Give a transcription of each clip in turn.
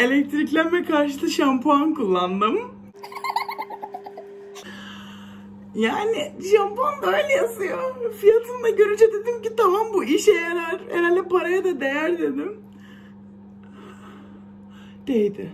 elektriklenme karşıtı şampuan kullandım. Yani şampuan da öyle yazıyor. Fiyatını da görünce dedim ki tamam bu işe yarar. Herhalde paraya da değer dedim. Değdi.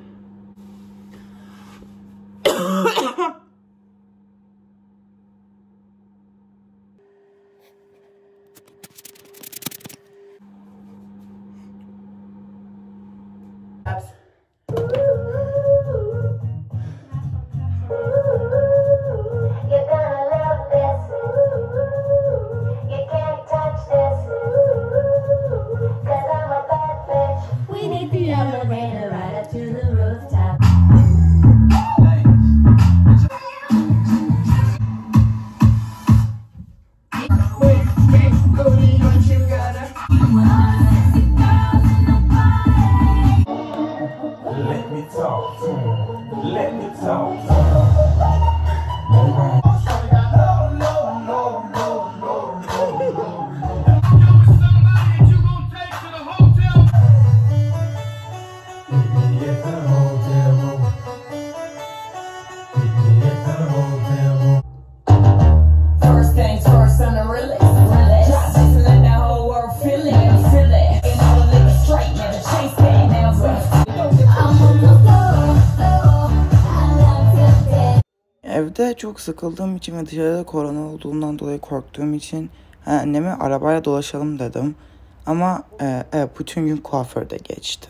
Evde çok sıkıldığım için ve dışarıda korona olduğundan dolayı korktuğum için anneme arabayla dolaşalım dedim. Ama e, e, bütün gün kuaförde geçti.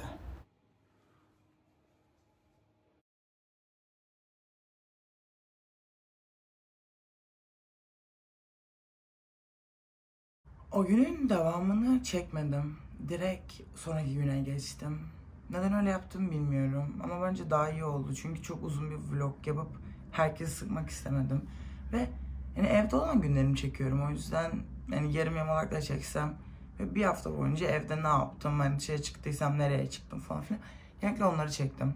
O günün devamını çekmedim. Direkt sonraki güne geçtim. Neden öyle yaptım bilmiyorum. Ama bence daha iyi oldu. Çünkü çok uzun bir vlog yapıp herkesi sıkmak istemedim. Ve yani evde olan günlerimi çekiyorum. O yüzden yani yarım yamalak da çeksem ve bir hafta boyunca evde ne yaptım, hani dışarı çıktıysam nereye çıktım falan filan. Genellikle onları çektim.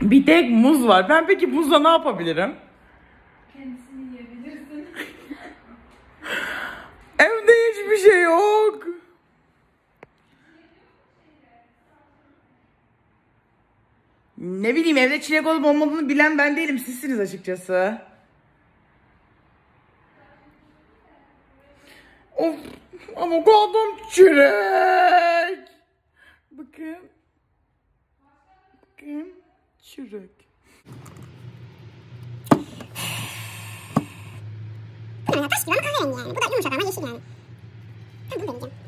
Bir tek muz var. Ben peki muzla ne yapabilirim? Kendisini yiyebilirsin. Evde hiçbir şey yok. Ne bileyim evde çilek olup olmadığını bilen ben değilim. Sizsiniz açıkçası. Of avokadom çürük. Bakın. Bakın. Yani taş gibi ama kahverengi yani. Bu da yumuşak ama yeşil yani. Ben bunu deneyeceğim.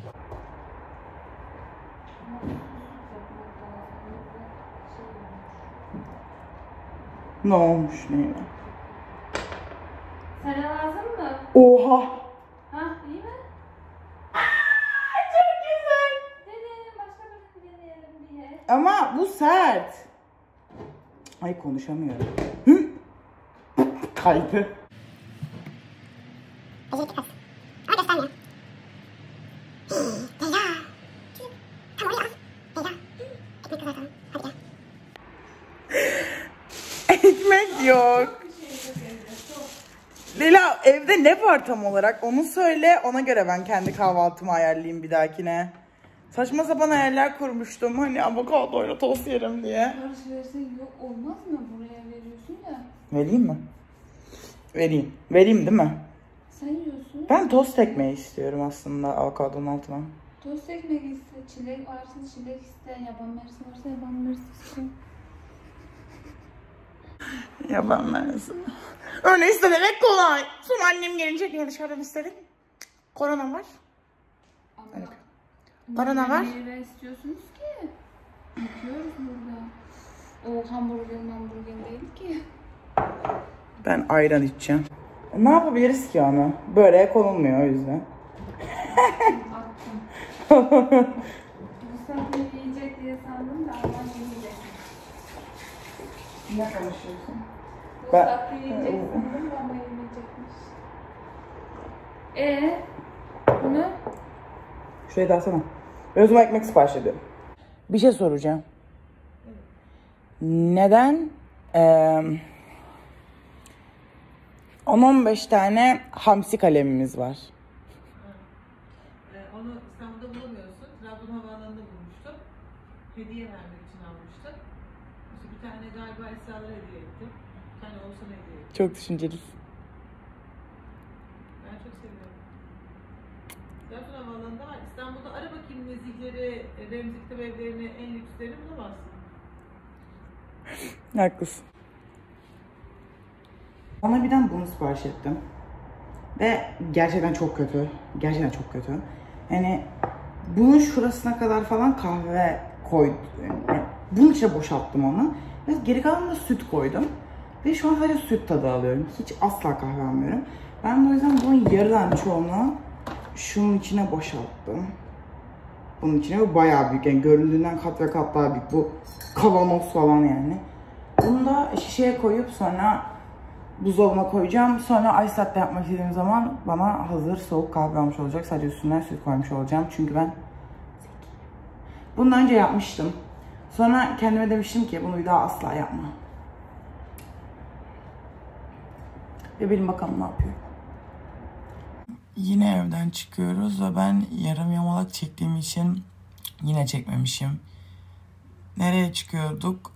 Ne olmuş neyine? Sana lazım mı? Oha. Ha iyi mi? Çok güzel. Dedim başka birini deneyelim diye. Ama bu sert. Ay konuşamıyorum. Hı? Kaydı. Ece dikkat. Ama göstermiyor. Leyla. Tam oraya al. Leyla. Ekmek kızartalım. Hadi gel. Ekmek yok. Leyla evde ne var tam olarak onu söyle ona göre ben kendi kahvaltımı ayarlayayım bir dahakine. Saçma sapan hayaller kurmuştum hani avokadoyla tost yerim diye. Versen yok olmaz mı? Buraya veriyorsun ya. Vereyim mi? Vereyim. Vereyim değil mi? Sen yiyorsun. Ben tost ekmeği istiyorum aslında avokadonun altına. Tost ekmek iste, çilek varsa çilek iste, yaban mersin varsa yaban mersin iste. Ya ben Öyle istemek kolay. Sonra annem gelince niye dışarıdan istedin? Korona var. Evet. Korona var. Meyve istiyorsunuz ki. Yapıyoruz burada. O hamburger hamburger değil ki. Ben ayran içeceğim. Ne yapabiliriz ki onu? Böreğe konulmuyor o yüzden. Yiyecek diye sandım da. Ne konuşuyorsun? Ben- tatlı yiyecek sandım da ama yemeyecekmiş. Ee, bunu Şurayı da alsana. Zaman ekmek sipariş ediyorum. Bir şey soracağım. Neden eee 10-15 tane hamsi kalemimiz var? Ee, Onu İstanbul'da bulamıyorsun. Trabzon Havaalanı'nda bulmuştum. hediye vermek için almıştık. İşte bir tane galiba Esra'lara hediye ettim. Tane Oğuzhan'a hediye ettim. Çok düşüncelisin. Ben çok seviyorum. Zaten havaalanında var. İstanbul'da ara bakayım nezihleri, Remzi Kitap evlerini, en lükslerini bulamazsın. Haklısın. Ona birden bunu sipariş ettim. Ve gerçekten çok kötü. Gerçekten çok kötü. Yani bunun şurasına kadar falan kahve koydum. Yani bunun içine boşalttım onu. Ve geri kalanına süt koydum. Ve şu an sadece süt tadı alıyorum. Hiç asla kahve almıyorum. Ben o yüzden bunun yarıdan çoğunu şunun içine boşalttım. Bunun içine bu bayağı büyük. Yani göründüğünden kat ve kat daha büyük. Bu kavanoz falan yani. Bunu da şişeye koyup sonra buzdolabına koyacağım. Sonra ice latte yapmak istediğim zaman bana hazır soğuk kahve almış olacak. Sadece üstünden süt koymuş olacağım. Çünkü ben. Bundan önce yapmıştım. Sonra kendime demiştim ki bunu bir daha asla yapma. Ve bilin bakalım ne yapıyorum. Yine evden çıkıyoruz ve ben yarım yamalak çektiğim için yine çekmemişim. Nereye çıkıyorduk?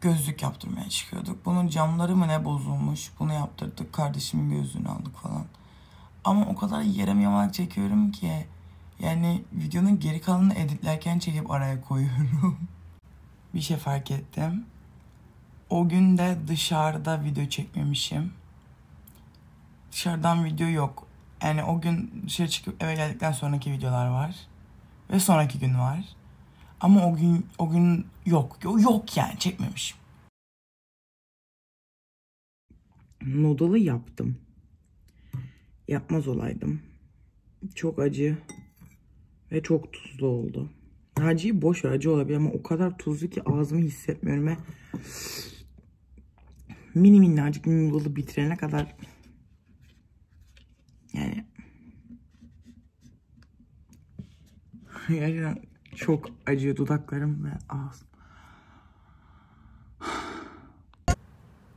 Gözlük yaptırmaya çıkıyorduk. Bunun camları mı ne bozulmuş? Bunu yaptırdık. Kardeşimin gözlüğünü aldık falan. Ama o kadar yarım yamalak çekiyorum ki yani videonun geri kalanını editlerken çekip araya koyuyorum. Bir şey fark ettim. O gün de dışarıda video çekmemişim. Dışarıdan video yok. Yani o gün dışarı çıkıp eve geldikten sonraki videolar var. Ve sonraki gün var. Ama o gün o gün yok. Yok, yani çekmemişim. Noodle'ı yaptım. Yapmaz olaydım. Çok acı ve çok tuzlu oldu. Acıyı boş acı olabilir ama o kadar tuzlu ki ağzımı hissetmiyorum ve mini minnacık noodle'ı bitirene kadar yani gerçekten çok acıyor dudaklarım ve ağzım.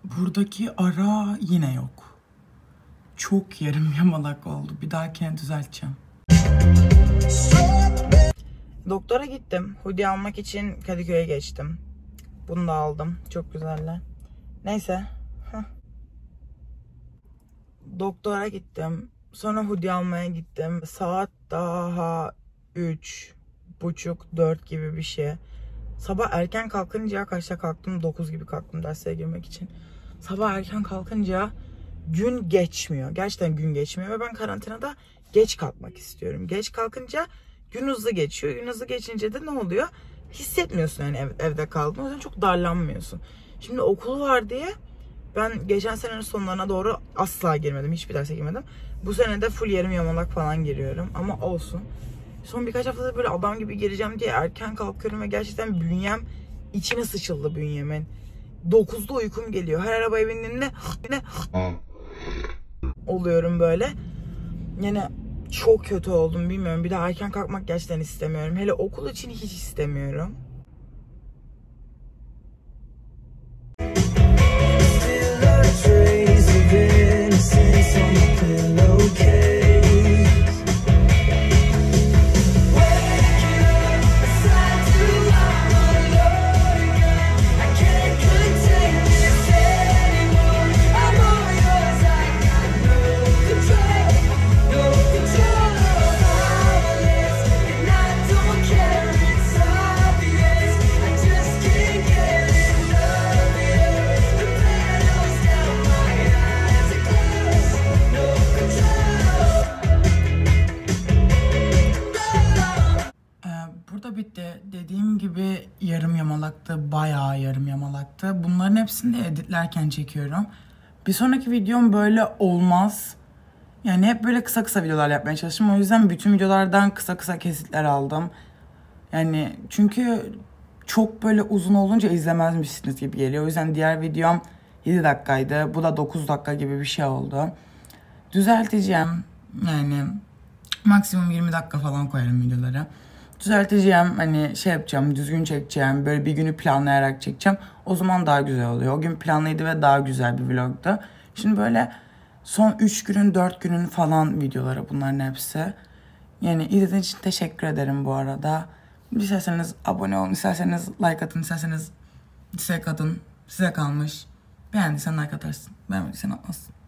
Buradaki ara yine yok. Çok yarım yamalak oldu. Bir dahakine düzelteceğim. Doktora gittim. Hoodie almak için Kadıköy'e geçtim. Bunu da aldım. Çok güzeller. Neyse. Doktora gittim. Sonra hoodie almaya gittim. Saat daha 3 buçuk 4 gibi bir şey. Sabah erken kalkınca kaçta kalktım? 9 gibi kalktım derse girmek için. Sabah erken kalkınca gün geçmiyor. Gerçekten gün geçmiyor ve ben karantinada geç kalkmak istiyorum. Geç kalkınca gün hızlı geçiyor. Gün hızlı geçince de ne oluyor? Hissetmiyorsun yani ev, evde kaldığını. O yüzden çok darlanmıyorsun. Şimdi okul var diye ben geçen senenin sonlarına doğru asla girmedim. Hiçbir derse girmedim. Bu sene de full yarım yamalak falan giriyorum. Ama olsun. Son birkaç haftada böyle adam gibi gireceğim diye erken kalkıyorum ve gerçekten bünyem içine sıçıldı bünyemin. 9'da uykum geliyor. Her arabaya bindiğimde ne oluyorum böyle. Yani çok kötü oldum bilmiyorum. Bir daha erken kalkmak gerçekten istemiyorum. Hele okul için hiç istemiyorum. Bitti. Dediğim gibi yarım yamalaktı. Bayağı yarım yamalaktı. Bunların hepsini de editlerken çekiyorum. Bir sonraki videom böyle olmaz. Yani hep böyle kısa kısa videolar yapmaya çalıştım. O yüzden bütün videolardan kısa kısa kesitler aldım. Yani çünkü çok böyle uzun olunca izlemezmişsiniz gibi geliyor. O yüzden diğer videom 7 dakikaydı. Bu da 9 dakika gibi bir şey oldu. Düzelteceğim. Yani maksimum 20 dakika falan koyarım videolara. Düzelteceğim hani şey yapacağım düzgün çekeceğim böyle bir günü planlayarak çekeceğim. O zaman daha güzel oluyor. O gün planlıydı ve daha güzel bir vlogdu. Şimdi böyle son 3 günün 4 günün falan videoları bunların hepsi. Yani izlediğiniz için teşekkür ederim bu arada. İsterseniz abone olun, isterseniz like atın, isterseniz dislike atın. Size kalmış. Beğendiysen like atarsın. Beğenmediysen atmazsın.